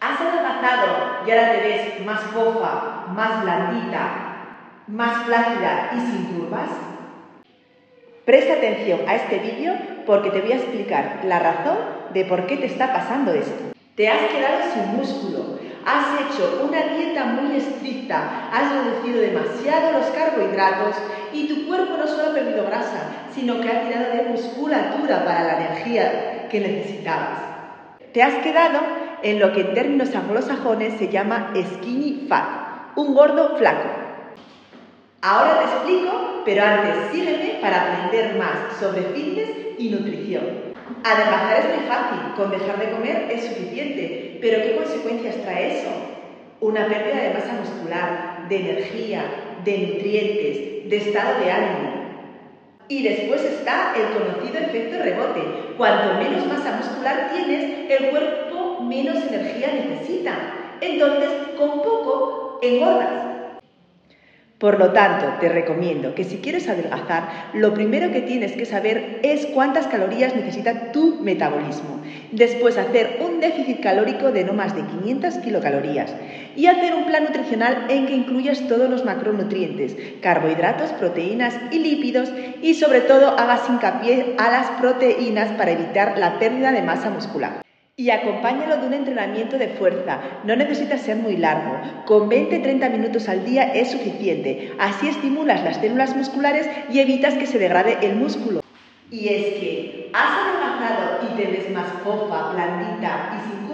Has adelgazado y ahora te ves más fofa, más blandita, más plácida y sin curvas. Presta atención a este vídeo porque te voy a explicar la razón de por qué te está pasando esto. Te has quedado sin músculo, has hecho una dieta muy estricta, has reducido demasiado los carbohidratos y tu cuerpo no solo ha perdido grasa, sino que ha tirado de musculatura para la energía que necesitabas. Te has quedado en lo que en términos anglosajones se llama skinny fat, un gordo flaco. Ahora te explico, pero antes sígueme para aprender más sobre fitness y nutrición. Adelgazar es muy fácil, con dejar de comer es suficiente, pero ¿qué consecuencias trae eso? Una pérdida de masa muscular, de energía, de nutrientes, de estado de ánimo. Y después está el conocido efecto rebote. Cuanto menos masa muscular tienes, el cuerpo necesita. Entonces, con poco, engordas. Por lo tanto, te recomiendo que si quieres adelgazar, lo primero que tienes que saber es cuántas calorías necesita tu metabolismo. Después hacer un déficit calórico de no más de 500 kilocalorías y hacer un plan nutricional en que incluyas todos los macronutrientes, carbohidratos, proteínas y lípidos y sobre todo hagas hincapié a las proteínas para evitar la pérdida de masa muscular. Y acompáñalo de un entrenamiento de fuerza. No necesita ser muy largo. Con 20-30 minutos al día es suficiente. Así estimulas las células musculares y evitas que se degrade el músculo. Y es que has adelgazado y te ves más fofa, blandita y sin